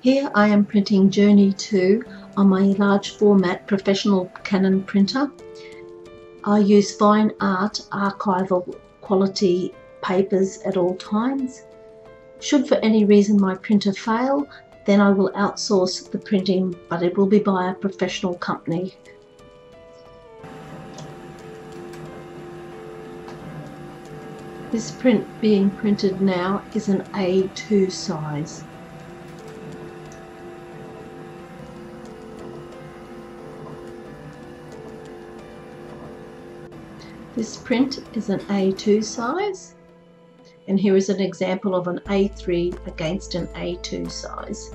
Here I am printing Journey 2 on my large format professional Canon printer. I use fine art archival quality papers at all times. Should for any reason my printer fail, then I will outsource the printing, but it will be by a professional company. This print being printed now is an A2 size. This print is an A2 size and here is an example of an A3 against an A2 size.